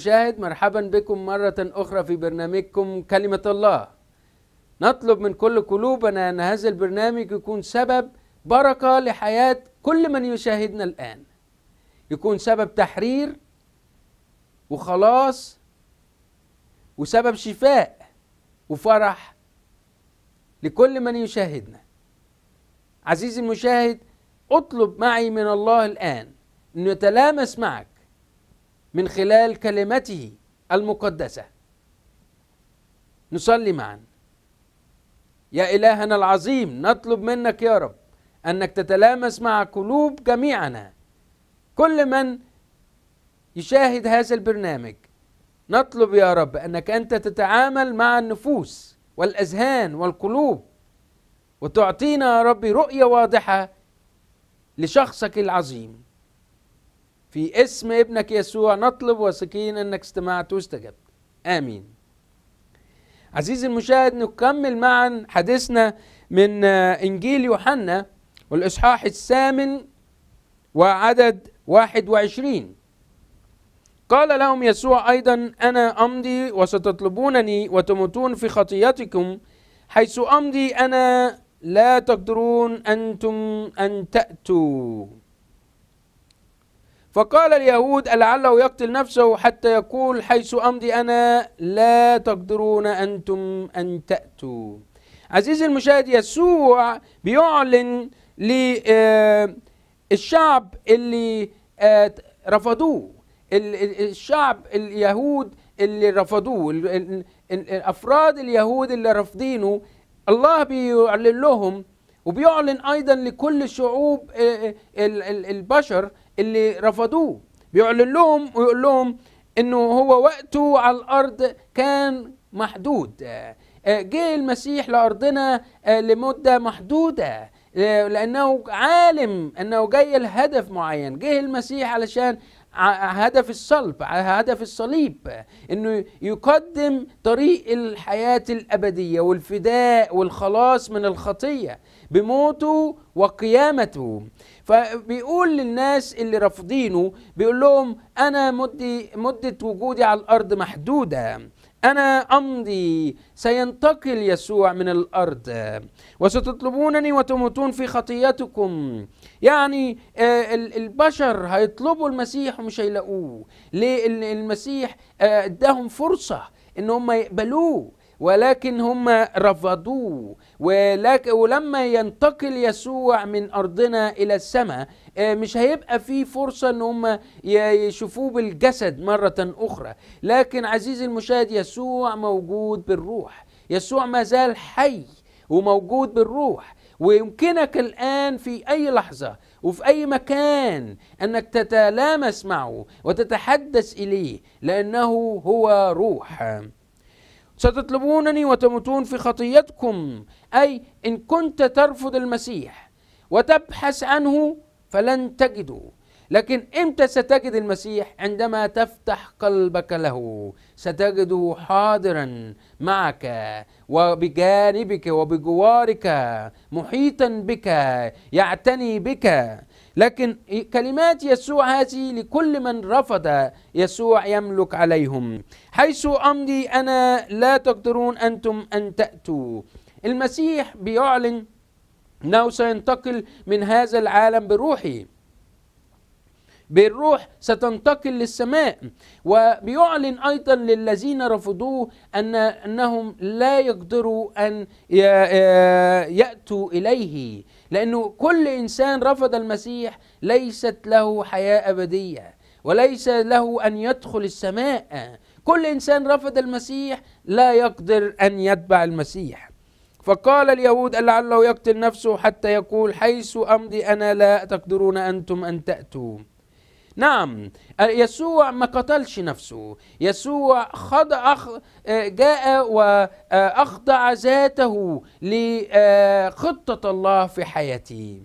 المشاهد مرحبا بكم مرة أخرى في برنامجكم كلمة الله. نطلب من كل قلوبنا أن هذا البرنامج يكون سبب بركة لحياة كل من يشاهدنا الآن. يكون سبب تحرير وخلاص وسبب شفاء وفرح لكل من يشاهدنا. عزيزي المشاهد اطلب معي من الله الآن أنه يتلامس معك من خلال كلمته المقدسة. نصلي معا. يا إلهنا العظيم نطلب منك يا رب أنك تتلامس مع قلوب جميعنا. كل من يشاهد هذا البرنامج نطلب يا رب أنك أنت تتعامل مع النفوس والأذهان والقلوب وتعطينا يا رب رؤية واضحة لشخصك العظيم. في اسم ابنك يسوع نطلب واثقين انك استمعت واستجبت. آمين. عزيزي المشاهد نكمل معا حديثنا من إنجيل يوحنا والإصحاح الثامن وعدد واحد وعشرين. قال لهم يسوع أيضا أنا أمضي وستطلبونني وتموتون في خطيتكم حيث أمضي أنا لا تقدرون أنتم أن تأتوا. فقال اليهود لعله يقتل نفسه حتى يقول حيث أمضي أنا لا تقدرون أنتم أن تأتوا. عزيزي المشاهد يسوع بيعلن للشعب اللي آه، رفضوه. ال- ال- الشعب اليهود اللي رفضوه. ال- ال- ال- الأفراد اليهود اللي رافضينه الله بيعلن لهم وبيعلن أيضا لكل شعوب آه، ال- ال- البشر اللي رفضوه. بيعلن لهم ويقول لهم إنه هو وقته على الأرض كان محدود. آه، آه، جه المسيح لأرضنا آه، لمدة محدودة. لأنه عالم أنه جاي لهدف معين. جه المسيح علشان هدف الصلب هدف الصليب إنه يقدم طريق الحياة الأبدية والفداء والخلاص من الخطية بموته وقيامته. فبيقول للناس اللي رافضينه بيقول لهم أنا مدي مدة وجودي على الأرض محدودة. أنا أمضي سينتقل يسوع من الأرض. وستطلبونني وتموتون في خطيتكم. يعني آه، ال- البشر هيطلبوا المسيح ومش هيلاقوه. ليه؟ ال- المسيح آه، اداهم فرصة إن هم يقبلوه ولكن هم رفضوه. ولما ينتقل يسوع من أرضنا إلى السماء آه، مش هيبقى في فرصة إن هم يشوفوه بالجسد مرة أخرى. لكن عزيزي المشاهد يسوع موجود بالروح. يسوع ما زال حي وموجود بالروح. ويمكنك الآن في أي لحظة وفي أي مكان أنك تتلامس معه وتتحدث إليه لأنه هو روح. ستطلبونني وتموتون في خطيتكم أي إن كنت ترفض المسيح وتبحث عنه فلن تجده لكن إمتى ستجد المسيح؟ عندما تفتح قلبك له ستجده حاضرا معك وبجانبك وبجوارك محيطا بك يعتني بك. لكن كلمات يسوع هذه لكل من رفض يسوع يملك عليهم. حيث امضي أنا لا تقدرون أنتم أن تأتوا. المسيح بيعلن انه سينتقل من هذا العالم بروحه بالروح ستنتقل للسماء. وبيعلن أيضا للذين رفضوه ان أنهم لا يقدروا أن ي- يأتوا إليه لأنه كل إنسان رفض المسيح ليست له حياة أبدية وليس له أن يدخل السماء. كل إنسان رفض المسيح لا يقدر أن يتبع المسيح. فقال اليهود لعله يقتل نفسه حتى يقول حيث أمضي أنا لا تقدرون أنتم أن تأتوا. نعم يسوع ما قتلش نفسه يسوع خضع جاء وأخضع ذاته لخطة الله في حياته.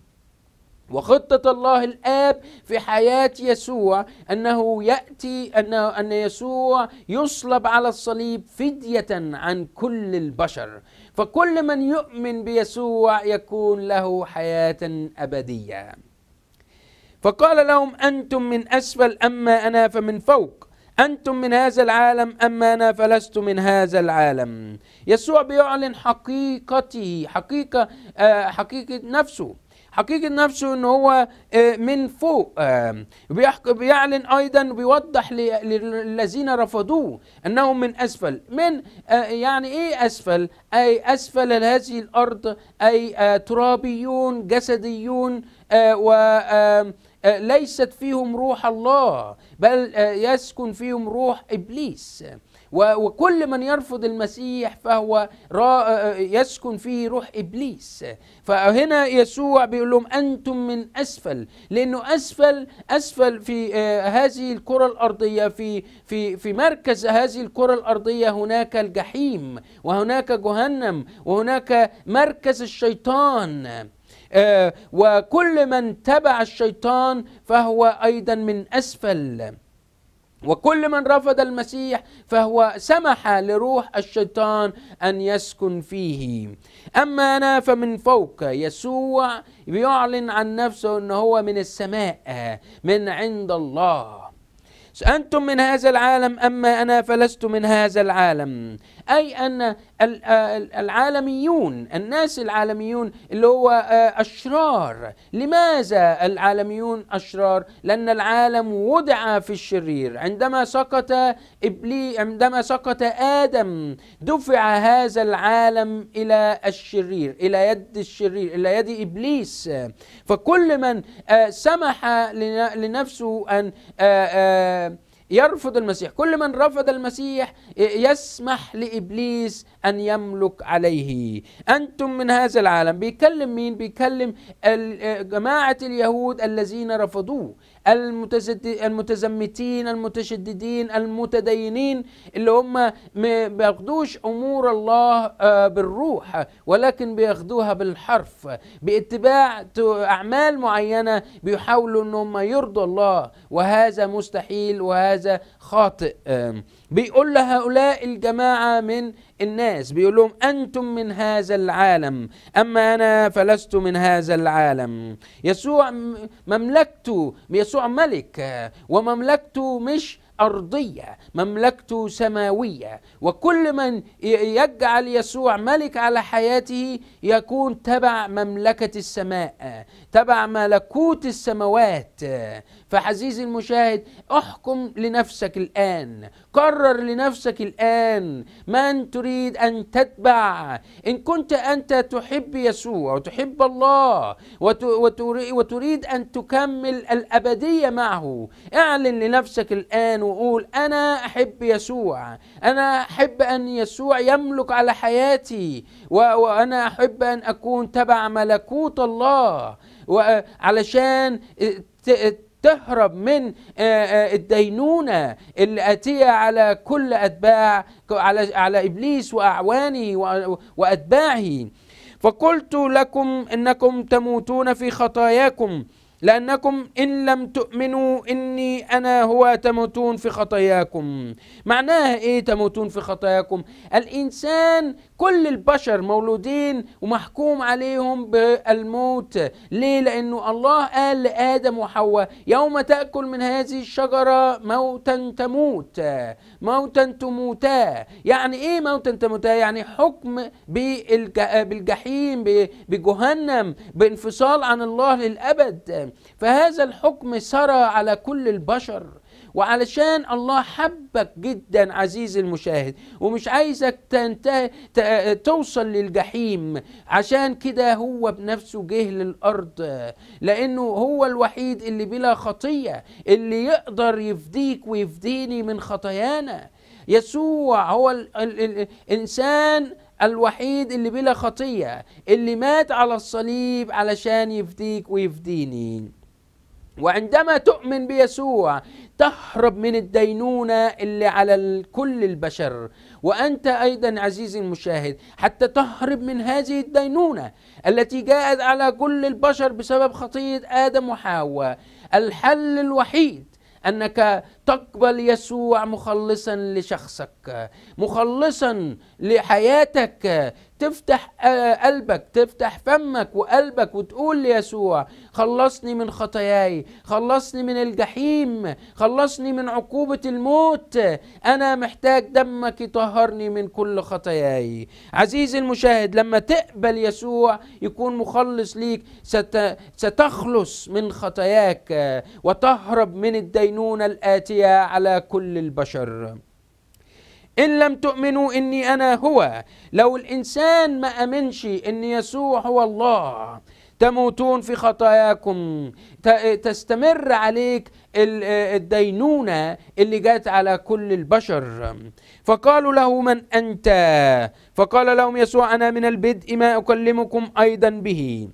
وخطة الله الآب في حياة يسوع أنه يأتي أنه أن يسوع يصلب على الصليب فدية عن كل البشر. فكل من يؤمن بيسوع يكون له حياة أبدية. فقال لهم أنتم من أسفل أما أنا فمن فوق؟ أنتم من هذا العالم أما أنا فلست من هذا العالم. يسوع بيعلن حقيقته حقيقة آه، حقيقة نفسه. حقيقة نفسه إن هو آه، من فوق. آه، بيعلن أيضا بيوضح ل- للذين رفضوه انهم من أسفل. من يعني إيه أسفل؟ أي أسفل هذه الأرض أي آه، ترابيون جسديون و ليست فيهم روح الله بل آه، يسكن فيهم روح إبليس. وكل من يرفض المسيح فهو آه، يسكن فيه روح إبليس. فهنا يسوع بيقول لهم أنتم من أسفل لأنه أسفل أسفل في هذه الكرة الأرضية في في في مركز هذه الكرة الأرضية هناك الجحيم وهناك جهنم وهناك مركز الشيطان. وكل من تبع الشيطان فهو أيضا من أسفل. وكل من رفض المسيح فهو سمح لروح الشيطان أن يسكن فيه. أما أنا فمن فوق يسوع بيعلن عن نفسه إنه هو من السماء من عند الله. أنتم من هذا العالم أما أنا فلست من هذا العالم. أي أن آه العالميون الناس العالميون اللي هو آه، أشرار. لماذا العالميون أشرار؟ لأن العالم وضع في الشرير. عندما سقط إبلي عندما سقط آدم دفع هذا العالم إلى الشرير إلى يد الشرير إلى يد إبليس. فكل من آه، سمح لن- لنفسه أن يرفض المسيح. كل من رفض المسيح يسمح لإبليس أن يملك عليه. أنتم من هذا العالم. بيكلم مين؟ بيكلم جماعة اليهود الذين رفضوه. المتزمتين المتشددين المتدينين اللي هم ما بياخدوش أمور الله آه، بالروح ولكن بياخدوها بالحرف باتباع أعمال معينة بيحاولوا ان هم يرضوا الله وهذا مستحيل وهذا خاطئ. بيقول لهؤلاء الجماعة من الناس بيقول لهم أنتم من هذا العالم أما أنا فلست من هذا العالم. يسوع مملكته يسوع ملك ومملكته مش أرضية مملكته سماوية. وكل من يجعل يسوع ملك على حياته يكون تبع مملكة السماء تبع ملكوت السماوات. فعزيزي المشاهد احكم لنفسك الآن. قرر لنفسك الآن من تريد أن تتبع. إن كنت أنت تحب يسوع وتحب الله وت- وتري- وتريد أن تكمل الأبدية معه اعلن لنفسك الآن وقول أنا أحب يسوع أنا أحب أن يسوع يملك على حياتي وأنا أحب أن أكون تبع ملكوت الله وعلشان ت- تهرب من الدينونة اللي آتية على كل أتباع على على إبليس وأعوانه وأتباعه. فقلت لكم إنكم تموتون في خطاياكم. لأنكم إن لم تؤمنوا إني أنا هو تموتون في خطاياكم. معناها إيه تموتون في خطاياكم؟ الإنسان كل البشر مولودين ومحكوم عليهم بالموت. ليه؟ لأنه الله قال لآدم وحواء يوم تأكل من هذه الشجرة موتا تموت. موتا تموتا. يعني إيه موتا تموتا؟ يعني حكم بالج- بالجحيم بجهنم بانفصال عن الله للأبد. فهذا الحكم سرى على كل البشر وعلشان الله حبك جدا عزيزي المشاهد ومش عايزك تنتهي توصل للجحيم عشان كده هو بنفسه جه للأرض لأنه هو الوحيد اللي بلا خطية اللي يقدر يفديك ويفديني من خطايانا. يسوع هو ال ال ال الإنسان الوحيد اللي بلا خطية اللي مات على الصليب علشان يفديك ويفديني. وعندما تؤمن بيسوع تهرب من الدينونة اللي على كل البشر. وأنت أيضا عزيزي المشاهد حتى تهرب من هذه الدينونة التي جاءت على كل البشر بسبب خطية آدم وحواء. الحل الوحيد أنك تقبل يسوع مخلصا لشخصك مخلصا لحياتك. تفتح آه، قلبك تفتح فمك وقلبك وتقول ليسوع خلصني من خطاياي خلصني من الجحيم خلصني من عقوبة الموت. أنا محتاج دمك يطهرني من كل خطاياي. عزيزي المشاهد لما تقبل يسوع يكون مخلص ليك ست... ستخلص من خطاياك وتهرب من الدينونة الآتية على كل البشر. إن لم تؤمنوا إني أنا هو. لو الإنسان ما أمنش إن يسوع هو الله تموتون في خطاياكم. تستمر عليك ال- الدينونة اللي جات على كل البشر. فقالوا له من أنت؟ فقال لهم يسوع أنا من البدء ما أكلمكم أيضا به.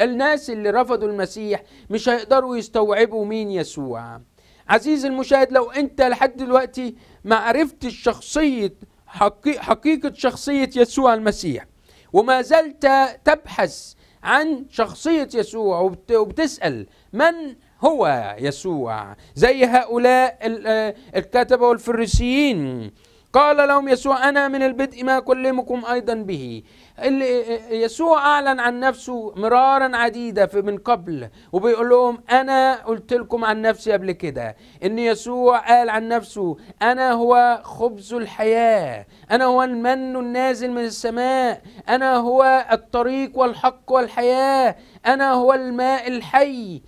الناس اللي رفضوا المسيح مش هيقدروا يستوعبوا مين يسوع. عزيزي المشاهد لو أنت لحد دلوقتي ما عرفتش شخصية حقي حقيقة شخصية يسوع المسيح وما زلت تبحث عن شخصية يسوع وبت- وبتسأل من هو يسوع؟ زي هؤلاء ال- الكتبة والفريسيين قال لهم يسوع أنا من البدء ما أكلمكم أيضا به. اللي يسوع أعلن عن نفسه مرارا عديدة من قبل وبيقول لهم أنا قلت لكم عن نفسي قبل كده إن يسوع قال عن نفسه أنا هو خبز الحياة أنا هو المن النازل من السماء أنا هو الطريق والحق والحياة أنا هو الماء الحي.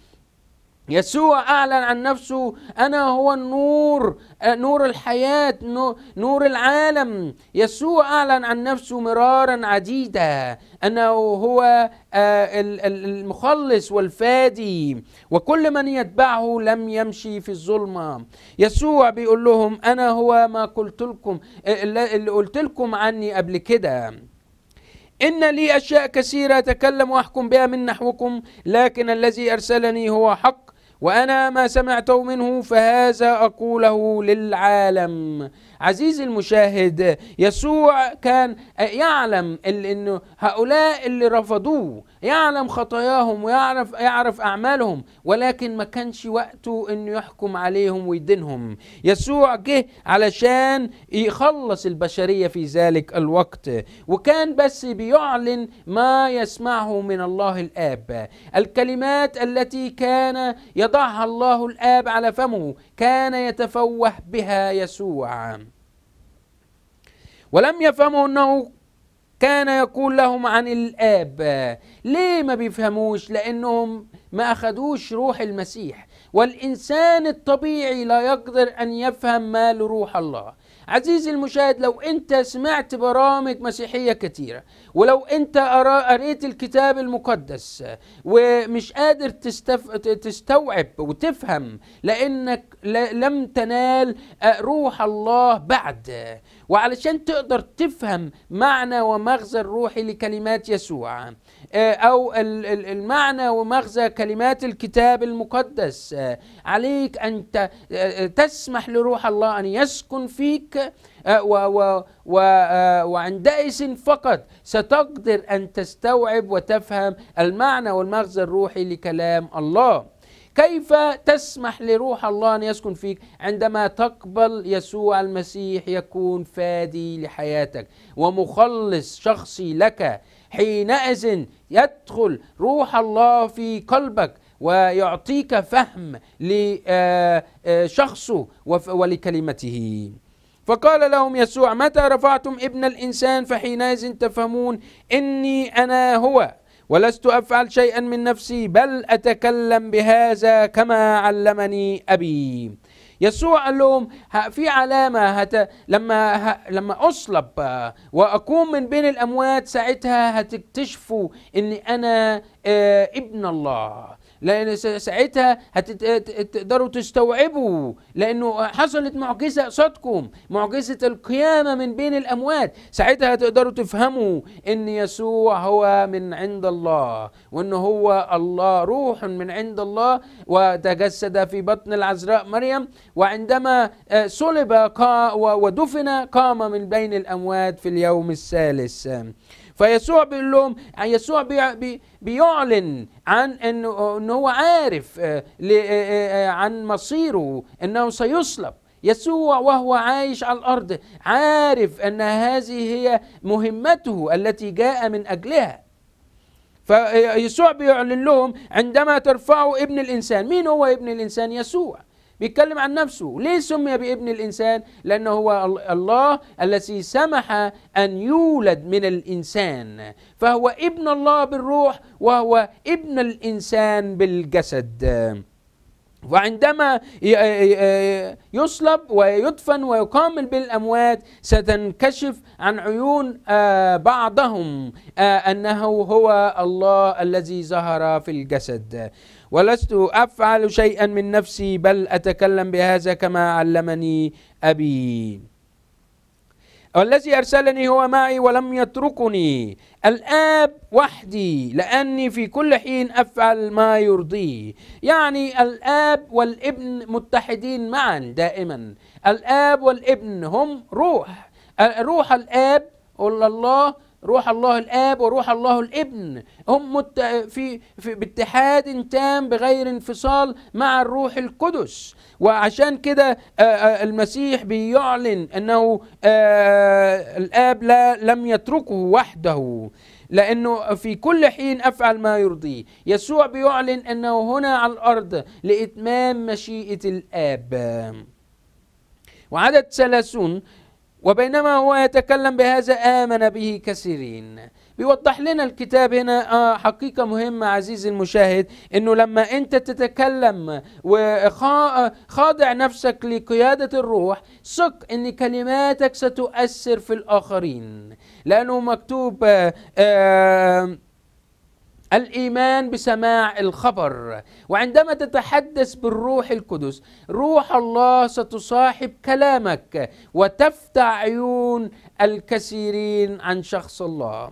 يسوع أعلن عن نفسه أنا هو النور آه، نور الحياة نو- نور العالم. يسوع أعلن عن نفسه مرارا عديدة. أنه هو آه، ال- ال- المخلص والفادي. وكل من يتبعه لم يمشي في الظلمة. يسوع بيقول لهم أنا هو ما قلت لكم آه، اللي قلت لكم عني قبل كده. إن لي أشياء كثيرة أتكلم وأحكم بها من نحوكم لكن الذي أرسلني هو حق. وأنا ما سمعته منه فهذا أقوله للعالم. عزيزي المشاهد يسوع كان يعلم إنه هؤلاء اللي رفضوه يعلم خطاياهم ويعرف يعرف أعمالهم ولكن ما كانش وقته إنه يحكم عليهم ويدينهم. يسوع جه علشان يخلص البشرية في ذلك الوقت وكان بس بيعلن ما يسمعه من الله الآب. الكلمات التي كان يضعها الله الآب على فمه كان يتفوه بها يسوع. ولم يفهموا إنه كان يقول لهم عن الآب ليه ما بيفهموش؟ لأنهم ما أخدوش روح المسيح. والإنسان الطبيعي لا يقدر أن يفهم ما لروح الله. عزيزي المشاهد لو أنت سمعت برامج مسيحية كثيرة ولو أرا- قريت الكتاب المقدس ومش قادر تستف... تستوعب وتفهم لأنك ل... لم تنال آه، روح الله بعد. وعلشان تقدر تفهم معنى ومغزى الروحي لكلمات يسوع آه، أو ال- ال- المعنى ومغزى كلمات الكتاب المقدس آه، عليك أن آه، تسمح لروح الله أن يسكن فيك و- و- و- وعندئذ فقط ستقدر أن تستوعب وتفهم المعنى والمغزى الروحي لكلام الله. كيف تسمح لروح الله أن يسكن فيك؟ عندما تقبل يسوع المسيح يكون فادي لحياتك ومخلص شخصي لك حينئذ يدخل روح الله في قلبك ويعطيك فهم لشخصه وف- ولكلمته. فقال لهم يسوع متى رفعتم ابن الإنسان؟ فحينئذ تفهمون إني أنا هو. ولست أفعل شيئا من نفسي بل أتكلم بهذا كما علمني أبي. يسوع قال لهم في علامة هت... لما ه... لما أصلب آه، وأقوم من بين الأموات ساعتها هتكتشفوا إني أنا آه، ابن الله. لأن ساعتها هتقدروا تستوعبوا لأنه حصلت معجزة قصادكم معجزة القيامة من بين الأموات. ساعتها هتقدروا تفهموا إن يسوع هو من عند الله وإن هو الله روح من عند الله. وتجسد في بطن العذراء مريم وعندما آه، صلب ودفن قام من بين الأموات في اليوم الثالث. فيسوع بيقول لهم يسوع بي بي بيعلن عن انه انه هو عارف آه، آه، آه، عن مصيره إنه سيصلب. يسوع وهو عايش على الأرض عارف إن هذه هي مهمته التي جاء من أجلها. فيسوع بيعلن لهم عندما ترفعوا ابن الإنسان مين هو ابن الإنسان؟ يسوع. بيتكلم عن نفسه. ليه سمي بابن الإنسان؟ لأنه هو ال- الله الذي سمح أن يولد من الإنسان. فهو ابن الله بالروح وهو ابن الإنسان بالجسد. وعندما يصلب ويدفن ويقام بالأموات ستنكشف عن عيون آه، بعضهم آه، أنه هو الله الذي ظهر في الجسد. ولست أفعل شيئا من نفسي بل أتكلم بهذا كما علمني أبي. والذي أرسلني هو معي ولم يتركني. الآب وحدي لأني في كل حين أفعل ما يرضيه يعني الآب والابن متحدين معا دائما. الآب والابن هم روح. روح الآب الله روح الله الآب وروح الله الابن. هم مت في, في باتحاد تام بغير انفصال مع الروح القدس. وعشان كده آه، آه، المسيح بيعلن أنه آه، الآب لا لم يتركه وحده لأنه في كل حين أفعل ما يرضيه يسوع بيعلن أنه هنا على الأرض لإتمام مشيئة الآب. وعدد ثلاثون وبينما هو يتكلم بهذا آمن به كثيرين. بيوضح لنا الكتاب هنا آه حقيقة مهمة عزيزي المشاهد إنه لما أنت تتكلم وخاضع نفسك لقيادة الروح ثق إن كلماتك ستؤثر في الآخرين. لأنه مكتوب آه آه الإيمان بسماع الخبر. وعندما تتحدث بالروح القدس روح الله ستصاحب كلامك وتفتح عيون الكثيرين عن شخص الله.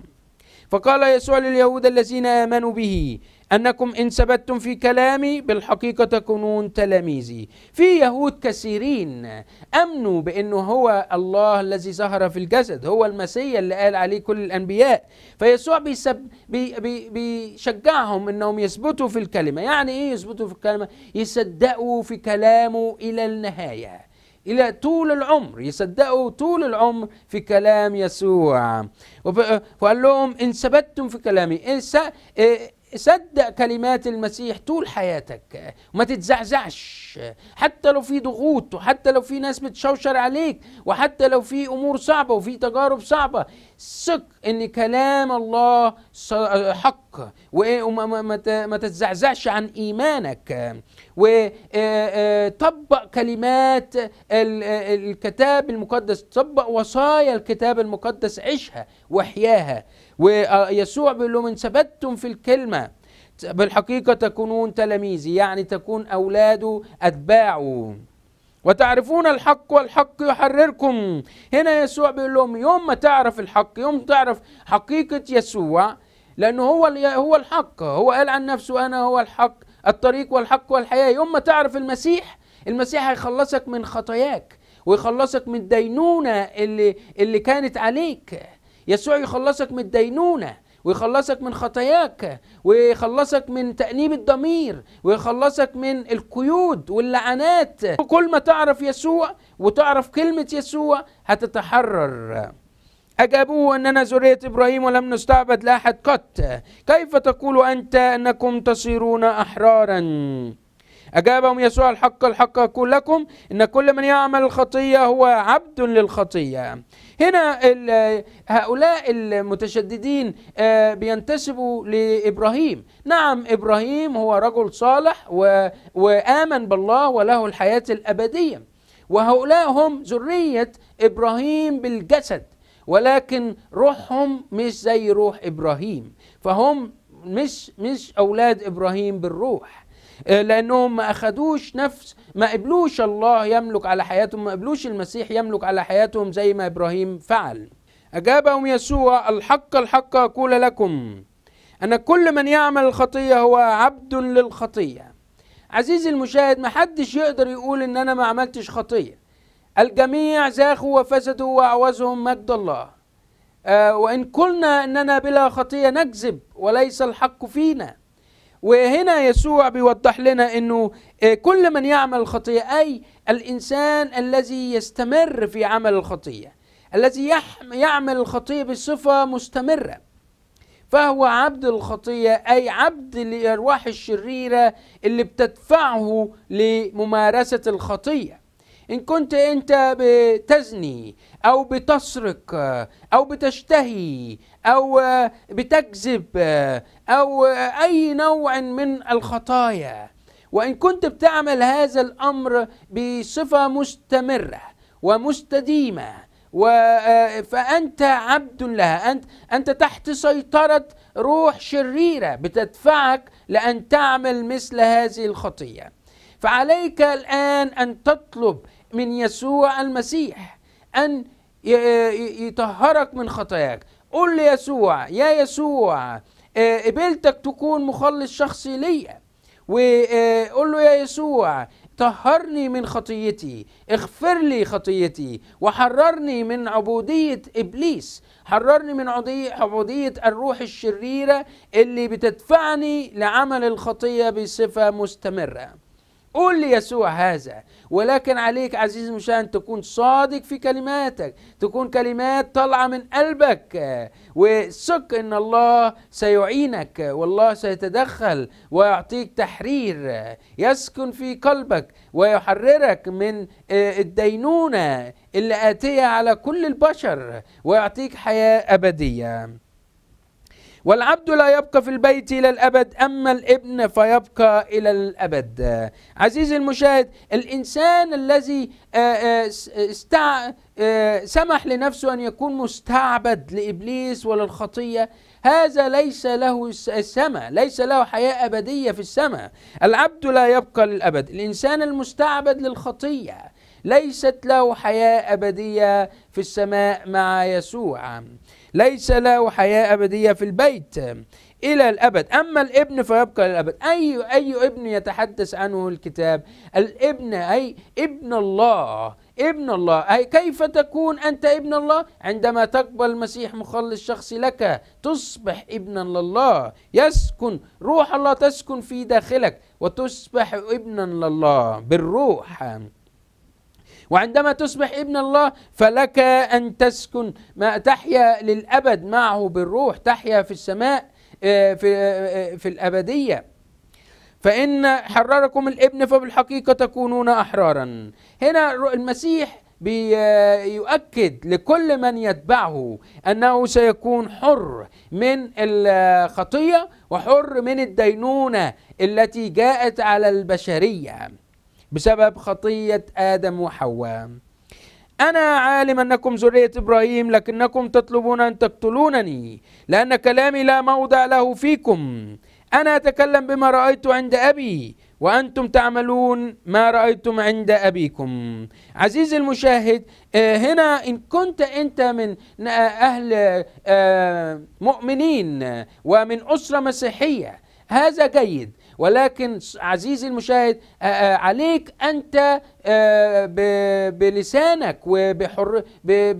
فقال يسوع لليهود الذين آمنوا به أنكم إن ثبتتم في كلامي بالحقيقة تكونون تلاميذي. في يهود كثيرين أمنوا بانه هو الله الذي ظهر في الجسد هو المسيح اللي قال عليه كل الأنبياء. فيسوع بيسب بي بي بيشجعهم إنهم يثبتوا في الكلمة. يعني إيه يثبتوا في الكلمة؟ يصدقوا في كلامه إلى النهاية إلى طول العمر. يصدقوا طول العمر في كلام يسوع. وقال لهم إن ثبتتم في كلامي. إيه إيه صدق كلمات المسيح طول حياتك. وما تتزعزعش. حتى لو في ضغوط وحتى لو في ناس بتشوشر عليك وحتى لو في أمور صعبة وفي تجارب صعبة. ثق إن كلام الله حق وإيه وما تتزعزعش عن إيمانك. وطبق كلمات ال- ال- الكتاب المقدس طبق وصايا الكتاب المقدس عيشها واحياها ويسوع بيقول لهم ان ثبتتم في الكلمة بالحقيقة تكونون تلاميذي يعني تكون أولاده أتباعه. وتعرفون الحق والحق يحرركم. هنا يسوع بيقول لهم يوم ما تعرف الحق يوم تعرف حقيقة يسوع لأنه هو هو الحق. هو قال عن نفسه أنا هو الحق الطريق والحق والحياة. يوم ما تعرف المسيح المسيح هيخلصك من خطاياك ويخلصك من الدينونة اللي اللي كانت عليك. يسوع يخلصك من الدينونة. ويخلصك من خطاياك ويخلصك من تأنيب الضمير ويخلصك من القيود واللعنات. كل ما تعرف يسوع وتعرف كلمة يسوع هتتحرر. أجابوه أننا ذرية إبراهيم ولم نستعبد لأحد قط. كيف تقول أنت أنكم تصيرون أحرارا؟ أجابهم يسوع الحق الحق أقول لكم إن كل من يعمل الخطية هو عبد للخطية. هنا هؤلاء المتشددين آه، بينتسبوا لإبراهيم. نعم إبراهيم هو رجل صالح وآمن بالله وله الحياة الأبدية. وهؤلاء هم ذرية إبراهيم بالجسد ولكن روحهم مش زي روح إبراهيم. فهم مش مش أولاد إبراهيم بالروح. لأنهم ما أخدوش نفس ما قبلوش الله يملك على حياتهم ما قبلوش المسيح يملك على حياتهم زي ما إبراهيم فعل. أجابهم يسوع الحق الحق أقول لكم أن كل من يعمل الخطية هو عبد للخطية. عزيزي المشاهد ما حدش يقدر يقول إن أنا ما عملتش خطية. الجميع زاخوا وفسدوا وأعوزهم مجد الله. آه وإن قلنا إننا بلا خطية نكذب وليس الحق فينا. وهنا يسوع بيوضح لنا إنه آه، كل من يعمل الخطيه أي الإنسان الذي يستمر في عمل الخطية الذي يعمل الخطيه بصفة مستمرة فهو عبد الخطية أي عبد للارواح الشريرة اللي بتدفعه لممارسة الخطية. إن كنت أنت بتزني أو بتسرق أو بتشتهي أو بتكذب أو أي نوع من الخطايا وإن كنت بتعمل هذا الأمر بصفة مستمرة ومستديمة و فأنت عبد لها أنت أنت تحت سيطرة روح شريرة بتدفعك لأن تعمل مثل هذه الخطية. فعليك الآن أن تطلب من يسوع المسيح ي- يطهرك من خطاياك. قل ليسوع يا يسوع آه، قبلتك تكون مخلص شخصي ليا. وقول له يا يسوع طهرني من خطيتي اغفر لي خطيتي وحررني من عبودية إبليس. حررني من عبودية الروح الشريرة اللي بتدفعني لعمل الخطية بصفة مستمرة. قول ليسوع هذا. ولكن عليك عزيزي المشاهد تكون صادق في كلماتك تكون كلمات طالعة من قلبك. وثق إن الله سيعينك والله سيتدخل ويعطيك تحرير. يسكن في قلبك ويحررك من الدينونة اللي آتية على كل البشر ويعطيك حياة أبدية. والعبد لا يبقى في البيت إلى الأبد أما الإبن فيبقى إلى الأبد. عزيزي المشاهد الإنسان الذي آه، آه، استع... آه، سمح لنفسه أن يكون مستعبد لإبليس وللخطية هذا ليس له السماء ليس له حياة أبدية في السماء العبد لا يبقى للأبد الإنسان المستعبد للخطية ليست له حياة أبدية في السماء مع يسوع. ليس له حياة أبدية في البيت إلى الأبد. أما الابن فيبقى للأبد أي أي ابن يتحدث عنه الكتاب؟ الابن أي ابن الله. ابن الله. أي كيف تكون أنت ابن الله؟ عندما تقبل المسيح مخلص شخصي لك تصبح ابنا لله. يسكن. روح الله تسكن في داخلك وتصبح ابنا لله بالروح. وعندما تصبح ابن الله فلك أن تسكن. ما تحيا للأبد معه بالروح تحيا في السماء آه، في آه، في الأبدية. فإن حرركم الابن فبالحقيقة تكونون احرارا. هنا المسيح بيؤكد لكل من يتبعه أنه سيكون حر من الخطية وحر من الدينونة التي جاءت على البشرية. بسبب خطية آدم وحواء. أنا عالم أنكم ذرية إبراهيم لكنكم تطلبون أن تقتلونني لأن كلامي لا موضع له فيكم. أنا أتكلم بما رأيت عند أبي وأنتم تعملون ما رأيتم عند أبيكم. عزيزي المشاهد آه، هنا إن كنت أنت من آه، أهل آه، مؤمنين ومن أسرة مسيحية هذا جيد. ولكن عزيزي المشاهد عليك أنت ب- بلسانك وبحر ب-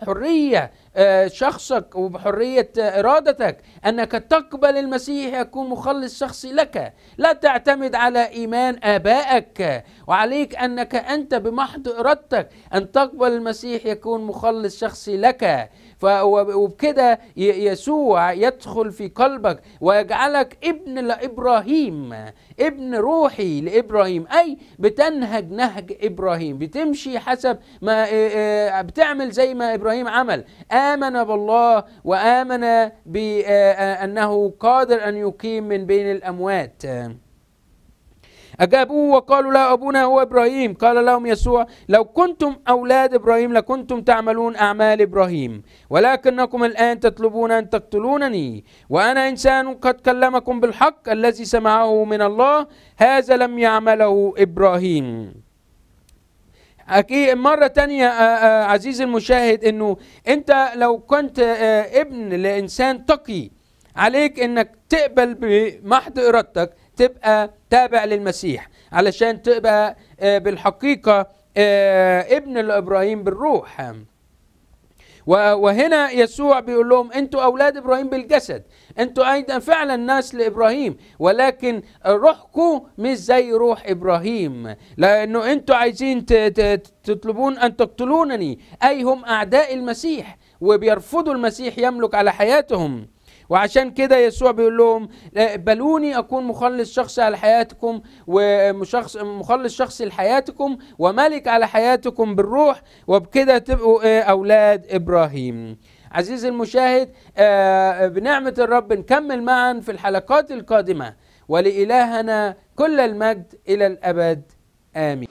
بحرية آه، شخصك وبحرية آه، إرادتك أنك تقبل المسيح يكون مخلص شخصي لك. لا تعتمد على إيمان آبائك. وعليك أنك أنت بمحض إرادتك أن تقبل المسيح يكون مخلص شخصي لك. وبكده يسوع يدخل في قلبك ويجعلك ابن لإبراهيم ابن روحي لإبراهيم. أي بتنهج نهج إبراهيم بتمشي حسب ما آه، آه، بتعمل زي ما إبراهيم عمل. آمن بالله وآمن بانه قادر أن يقيم من بين الأموات. أجابوه وقالوا لا أبونا هو إبراهيم. قال لهم يسوع لو كنتم أولاد إبراهيم لكنتم تعملون أعمال إبراهيم. ولكنكم الآن تطلبون أن تقتلونني. وأنا إنسان قد كلمكم بالحق الذي سمعه من الله. هذا لم يعمله إبراهيم. أكيد مرة تانية عزيزي المشاهد إنه أنت لو كنت ابن لإنسان تقي عليك إنك تقبل بمحض إرادتك تبقى تابع للمسيح علشان تبقى آه، بالحقيقة آه، ابن لإبراهيم بالروح. وهنا يسوع بيقول لهم أنتوا أولاد إبراهيم بالجسد أنتوا أيضا فعلا نسل إبراهيم ولكن روحكم مش زي روح إبراهيم لأنه أنتوا عايزين تطلبون أن تقتلونني أي هم أعداء المسيح وبيرفضوا المسيح يملك على حياتهم. وعشان كده يسوع بيقول لهم اقبلوني أكون مخلص شخصي على حياتكم ومشخص مخلص شخصي لحياتكم وملك على حياتكم بالروح وبكده تبقوا آه، أولاد إبراهيم. عزيزي المشاهد آه، بنعمة الرب نكمل معا في الحلقات القادمة. ولإلهنا كل المجد إلى الأبد. آمين.